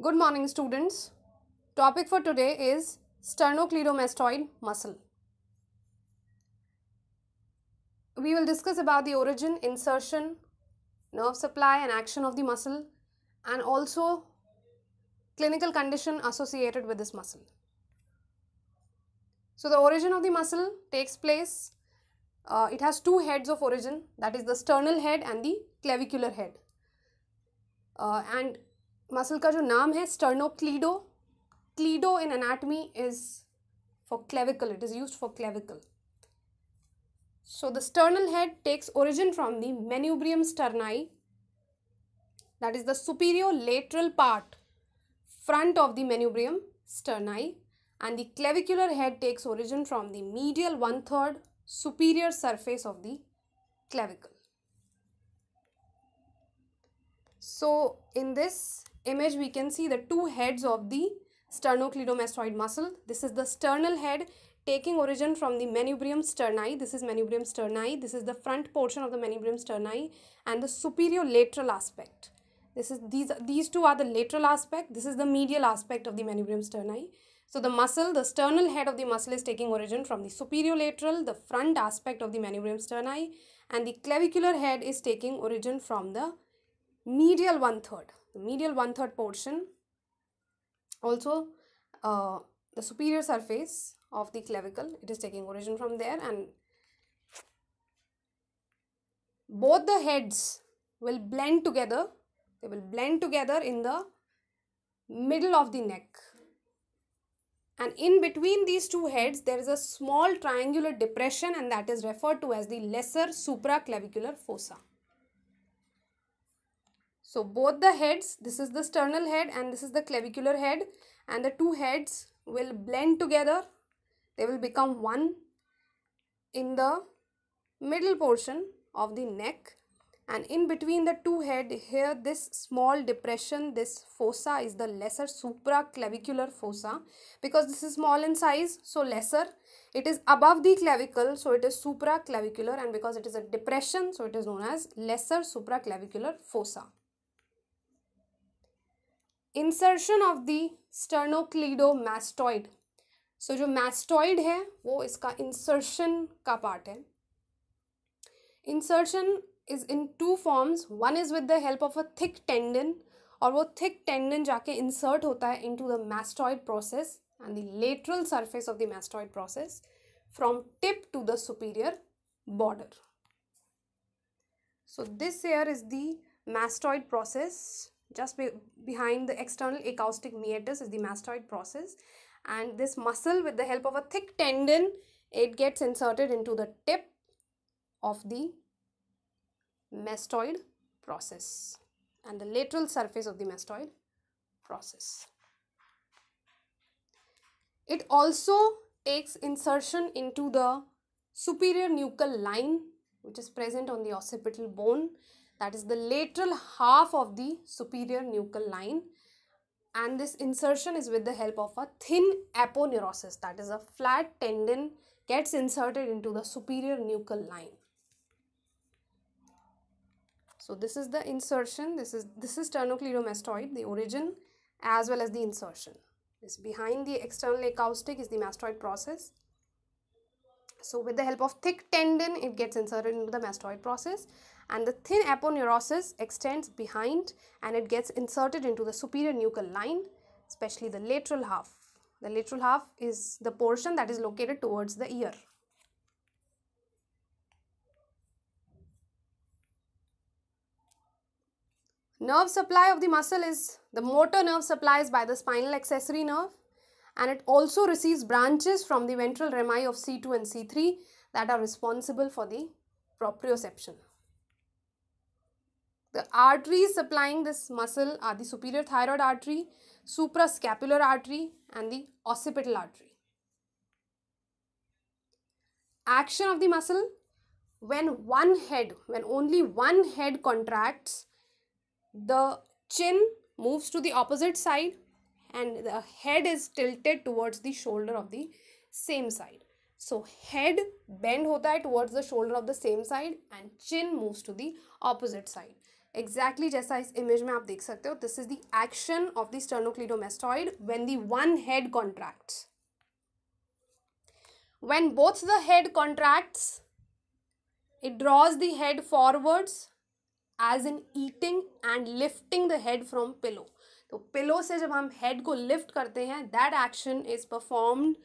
Good morning, students. Topic for today is sternocleidomastoid muscle. We will discuss about the origin, insertion, nerve supply and action of the muscle and also clinical condition associated with this muscle. So, the origin of the muscle takes place, uh, it has two heads of origin that is the sternal head and the clavicular head. Uh, and muscle का जो नाम है sternocleido cleido in anatomy is for clavicle it is use for clavicle so the sternal head takes origin from the manubrium sterni that is the superior lateral part front of the manubrium sterni and the clavicular head takes origin from the medial one third superior surface of the clavicle so in this image we can see the two heads of the sternocleidomastoid muscle. This is the sternal head taking origin from the manubrium sterni. This is manubrium sterni. This is the front portion of the manubrium sterni and the superior lateral aspect. This is these these two are the lateral aspect. This is the medial aspect of the manubrium sterni. So the muscle, the sternal head of the muscle is taking origin from the superior lateral, the front aspect of the manubrium sterni and the clavicular head is taking origin from the medial one third the medial one third portion. Also uh, the superior surface of the clavicle it is taking origin from there and both the heads will blend together. They will blend together in the middle of the neck. And in between these two heads there is a small triangular depression and that is referred to as the lesser supraclavicular fossa so both the heads, this is the sternal head and this is the clavicular head and the two heads will blend together. They will become one in the middle portion of the neck and in between the two head here this small depression this fossa is the lesser supraclavicular fossa. Because this is small in size so lesser. It is above the clavicle so it is supraclavicular and because it is a depression so it is known as lesser supraclavicular fossa insertion of the sternocleidomastoid so जो mastoid है, वो इसका insertion का part है। Insertion is in two forms one is with the help of a thick tendon और वो thick tendon जाके insert होता है into the mastoid process and the lateral surface of the mastoid process from tip to the superior border so, this here is the mastoid process. Just be behind the external acoustic meatus is the mastoid process and this muscle with the help of a thick tendon it gets inserted into the tip of the mastoid process and the lateral surface of the mastoid process. It also takes insertion into the superior nuchal line which is present on the occipital bone that is the lateral half of the superior nuchal line and this insertion is with the help of a thin aponeurosis that is a flat tendon gets inserted into the superior nuchal line. So this is the insertion, this is this is sternocleidomastoid, the origin as well as the insertion. This behind the external acoustic is the mastoid process. So with the help of thick tendon, it gets inserted into the mastoid process and the thin aponeurosis extends behind and it gets inserted into the superior nuchal line, especially the lateral half. The lateral half is the portion that is located towards the ear. Nerve supply of the muscle is the motor nerve supplies by the spinal accessory nerve and it also receives branches from the ventral rami of C2 and C3 that are responsible for the proprioception. The arteries supplying this muscle are the superior thyroid artery, suprascapular artery and the occipital artery. Action of the muscle when one head, when only one head contracts, the chin moves to the opposite side and the head is tilted towards the shoulder of the same side. So head bend hota hai towards the shoulder of the same side and chin moves to the opposite side. Exactly जैसा इस image में आप देख सकते हो this is the action of the स्टर्नोक्लिडोमेस्टॉइड when the one head contracts when both the head contracts it draws the head forwards as in eating and lifting the head from pillow तो pillow से जब हम head को lift करते हैं that action is performed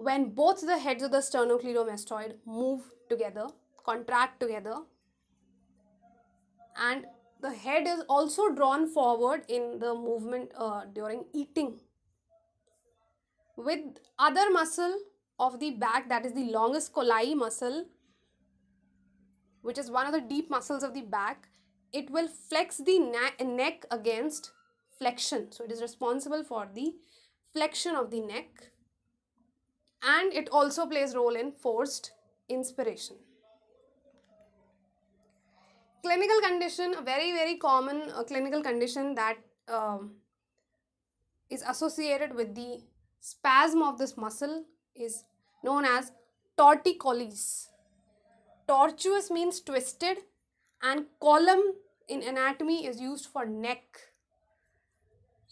when both the heads of the sternocleidomastoid move together contract together and the head is also drawn forward in the movement during eating with other muscle of the back that is the longest colli muscle which is one of the deep muscles of the back it will flex that against flexion. So it is responsible for the flexion of the neck and it also plays role in forced inspiration. Clinical condition a very very common uh, clinical condition that um, is associated with the spasm of this muscle is known as torticollis. Tortuous means twisted and collum in anatomy is used for neck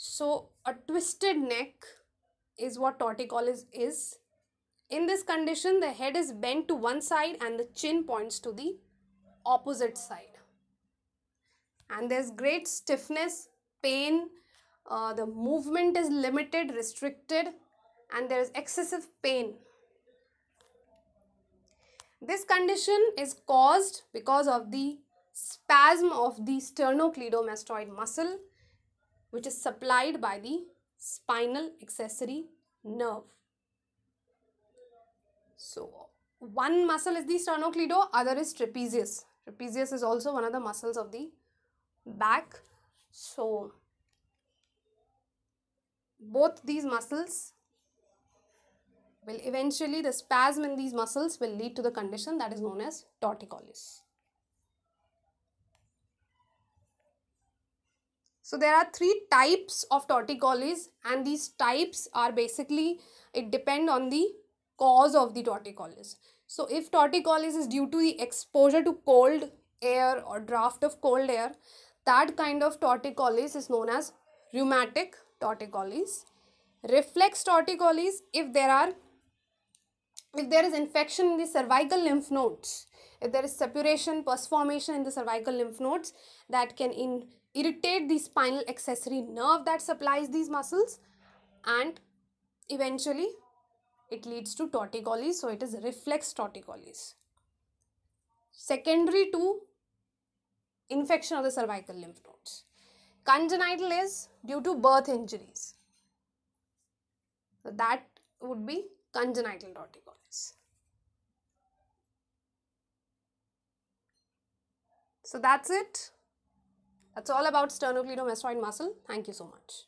so a twisted neck is what torticollis is. In this condition the head is bent to one side and the chin points to the opposite side. And there's great stiffness, pain, uh, the movement is limited, restricted, and there is excessive pain. This condition is caused because of the spasm of the sternocleidomastoid muscle which is supplied by the spinal accessory nerve. So, one muscle is the sternocleido, other is trapezius. Trapezius is also one of the muscles of the back so both these muscles will eventually the spasm in these muscles will lead to the condition that is known as torticollis. So there are three types of torticollis and these types are basically it depend on the cause of the torticollis. So if torticollis is due to the exposure to cold air or draft of cold air that kind of torticollis is known as rheumatic torticollis. Reflex torticollis, if there are, if there is infection in the cervical lymph nodes, if there is suppuration, pus formation in the cervical lymph nodes that can in, irritate the spinal accessory nerve that supplies these muscles and eventually it leads to torticollis. So it is reflex torticollis. Secondary to infection of the cervical lymph nodes. Congenital is due to birth injuries. So that would be congenital torticollis. So that's it. That's all about sternocleidomastoid muscle. Thank you so much.